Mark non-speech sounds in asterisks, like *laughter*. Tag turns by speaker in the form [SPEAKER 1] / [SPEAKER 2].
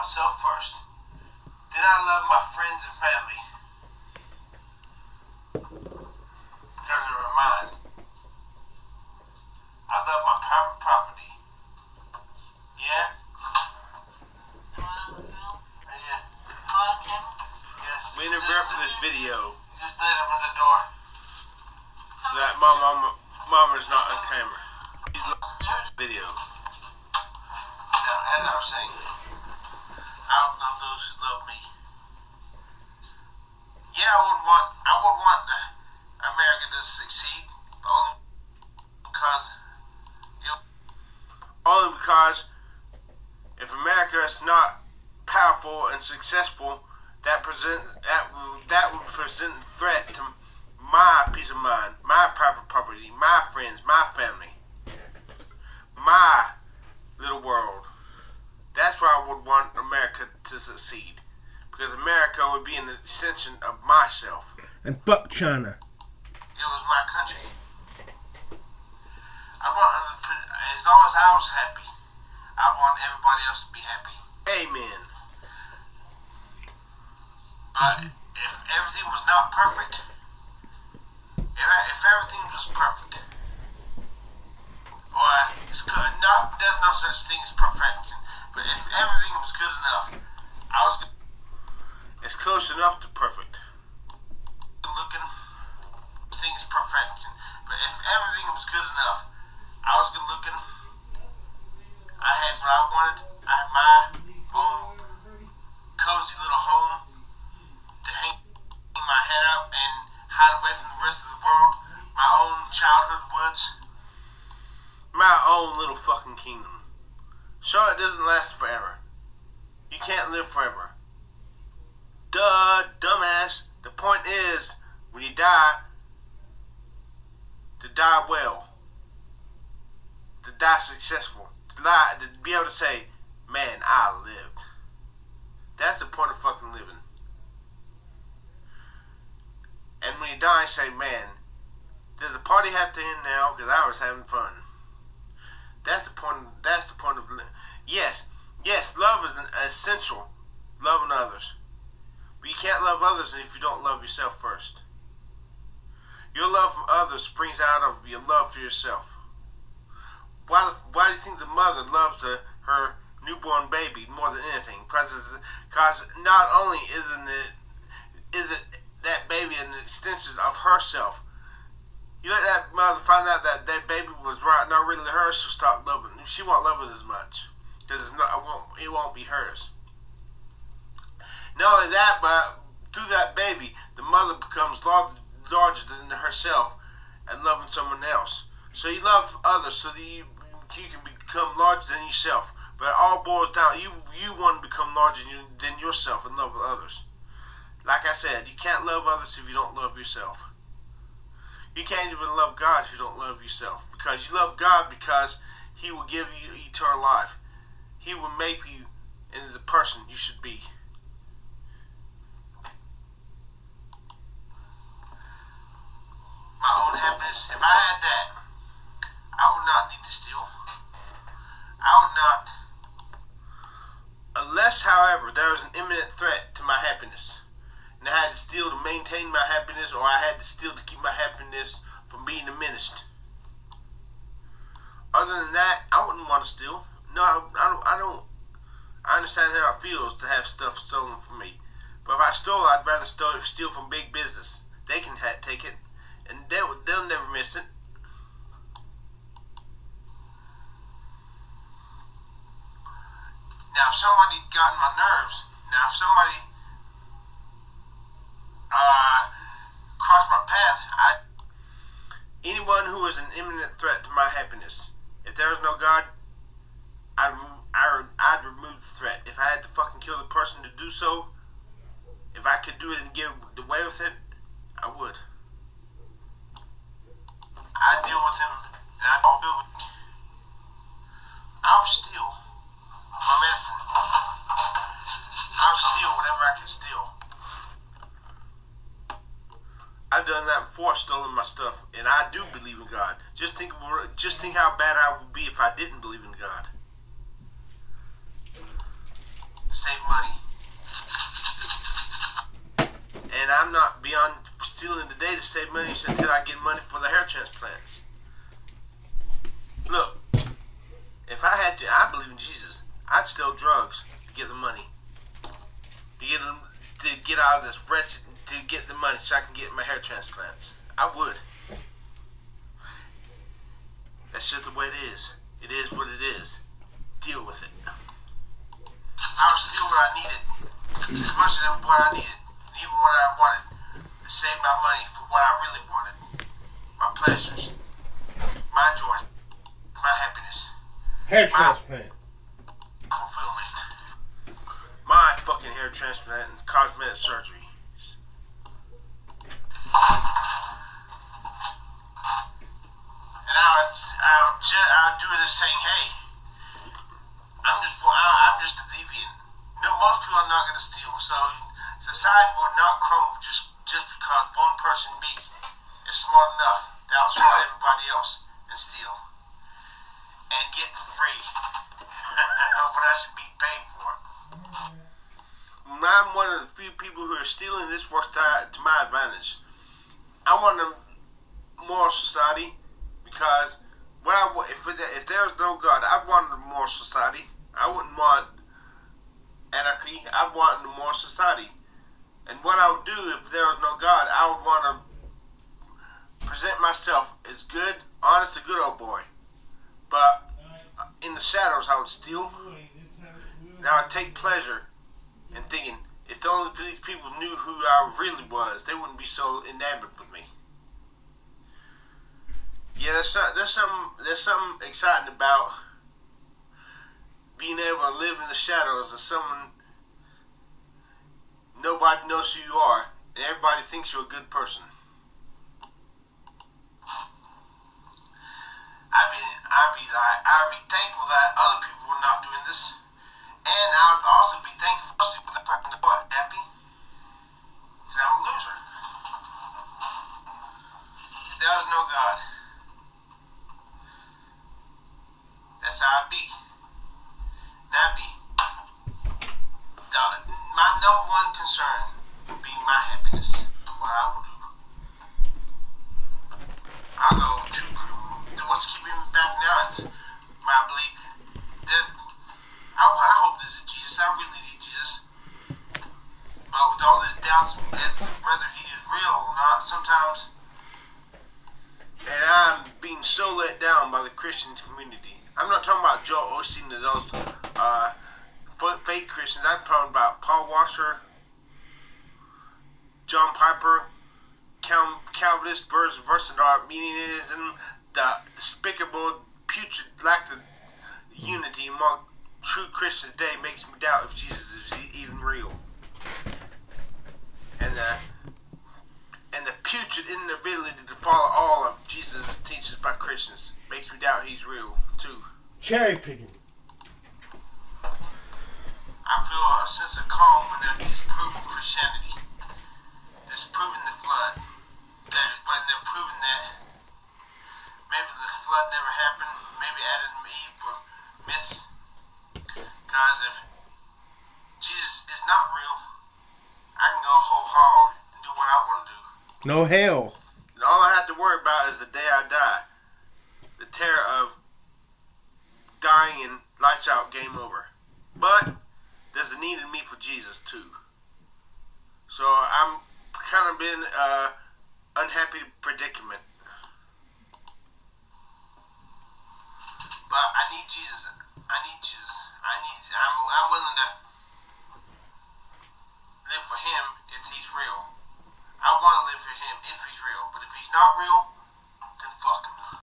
[SPEAKER 1] myself first. Then I love my friends and family. Because they're mine. I love my private property. Yeah? Yeah. Yes.
[SPEAKER 2] We interrupt this video
[SPEAKER 1] Just let him in the door.
[SPEAKER 2] so that my mama, mama's not on camera. Video.
[SPEAKER 1] Now, as I was saying, I would love those who love me. Yeah, I would want, I would want America to succeed, only because you know,
[SPEAKER 2] Only because if America is not powerful and successful, that present that that would present a threat to my peace of mind, my private property, my friends, my family, my little world. That's why I would want America to succeed. Because America would be an extension of myself.
[SPEAKER 3] And fuck China.
[SPEAKER 1] it was my country. I want, as long as I was happy, I want everybody else to be happy.
[SPEAKER 2] Amen.
[SPEAKER 1] But if everything was not perfect, if, if everything was perfect, or it's good, not there's no such thing as perfection. But if everything was good enough, I was
[SPEAKER 2] close enough to perfect.
[SPEAKER 1] looking things perfection. But if everything was good enough, I was good looking. I had what I wanted. I had my own cozy little home to hang my head up and hide away from the rest of the world. My own childhood woods.
[SPEAKER 2] My own little fucking kingdom. Sure, it doesn't last forever. You can't live forever. Duh, dumbass. The point is, when you die, to die well, to die successful, to, lie, to be able to say, man, I lived. That's the point of fucking living. And when you die, say, man, does the party have to end now? Because I was having fun. That's the point. That's the point of yes, yes. Love is essential. Loving others, but you can't love others if you don't love yourself first. Your love for others springs out of your love for yourself. Why? Why do you think the mother loves the, her newborn baby more than anything? Because not only isn't it is it that baby an extension of herself. You let that mother find out that that baby was right, not really hers, she'll stop loving. She won't love it as much because it's not. It won't. It won't be hers. Not only that, but through that baby, the mother becomes larger, than herself and loving someone else. So you love others so that you you can become larger than yourself. But it all boils down. You you want to become larger than, than yourself and love others. Like I said, you can't love others if you don't love yourself. You can't even love God if you don't love yourself. Because you love God because He will give you eternal life. He will make you into the person you should be.
[SPEAKER 1] My If I had that, I would not need to steal. I would not.
[SPEAKER 2] Unless, however, there was an imminent threat to my happiness. And I had to steal to maintain my happiness, or I had to steal to keep my happiness from being diminished. Other than that, I wouldn't want to steal. No, I, I don't. I don't. I understand how it feels to have stuff stolen from me. But if I stole, I'd rather steal from big business. They can ha- take it, and they'll, they'll never miss it.
[SPEAKER 1] If somebody got my nerves, now if somebody uh, crossed my path, I
[SPEAKER 2] Anyone who is an imminent threat to my happiness. If there is no God, I'd, remo- I, I'd remove the threat. If I had to fucking kill the person to do so, if I could do it and get away with it, I would.
[SPEAKER 1] I deal with him, and I don't do it. for stealing my
[SPEAKER 2] stuff, and I do believe in God. Just think, just think how bad I would be if I didn't believe in God.
[SPEAKER 1] Save money, and I'm not beyond stealing today to
[SPEAKER 2] save money until I get money for the hair transplants. Look, if I had to, I believe in Jesus. I'd steal drugs to get the money to get them to get out of this wretched to get the money so I can get my hair transplants. I would. That's just the way it is. It is what it is. Deal with it.
[SPEAKER 1] I was still what I needed, as much as what I needed, even what I wanted, to save my money for what I really wanted, my pleasures, my joy, my happiness,
[SPEAKER 3] Hair transplant.
[SPEAKER 1] fulfillment.
[SPEAKER 2] My fucking hair transplant and cosmetic surgery.
[SPEAKER 1] And I would, I would, ju- I would do this saying, hey, I'm just, I'm just a deviant. No, most people are not going to steal. So society will not crumble just, just because one person B is smart enough to outsmart *coughs* everybody else and steal and get free *laughs* what I should be paid for.
[SPEAKER 2] I'm one of the few people who are stealing this works to, to my advantage. I want a moral society because wa- if, if there was no God, I'd want a society. I wouldn't want anarchy. I'd want a society. And what I would do if there was no God, I would want to present myself as good, honest, a good old boy. But uh, in the shadows, I would steal. Now I take pleasure in thinking if only these people knew who I really was, they wouldn't be so enamored with me. Yeah, there's some, there's some there's something exciting about being able to live in the shadows of someone nobody knows who you are, and everybody thinks you're a good person.
[SPEAKER 1] I'd be, I'd be like, I'd be thankful that other people were not doing this, and I would also be thankful for people that fucking happy, because I'm a loser. There was no God, be. And be. The, my number one concern would be my happiness, what I will
[SPEAKER 2] community. I'm not talking about Joel Osteen and those uh, fake Christians. I'm talking about Paul Washer, John Piper, Cal- Calvinist versus Versatile Arminianism, the despicable, putrid lack of unity among true Christians today makes me doubt if Jesus is even real. And the and the putrid inability to follow all of Jesus' teachings by Christians makes me doubt he's real too.
[SPEAKER 3] Cherry picking.
[SPEAKER 1] I feel a sense of calm when they're disproving Christianity, disproving the flood. That when they're proving that maybe the flood never happened, maybe Adam and Eve were myths. Because if Jesus is not real, I can go whole hog and do what I want to do.
[SPEAKER 3] No hell.
[SPEAKER 2] And all I have to worry about is the day I die of dying, lights out, game over. But there's a need in me for Jesus too. So I'm kind of in an uh, unhappy predicament.
[SPEAKER 1] But I need Jesus. I need Jesus. I need. I'm. I'm willing to
[SPEAKER 2] live for Him if He's real. I want to live for Him if He's real. But if He's not real,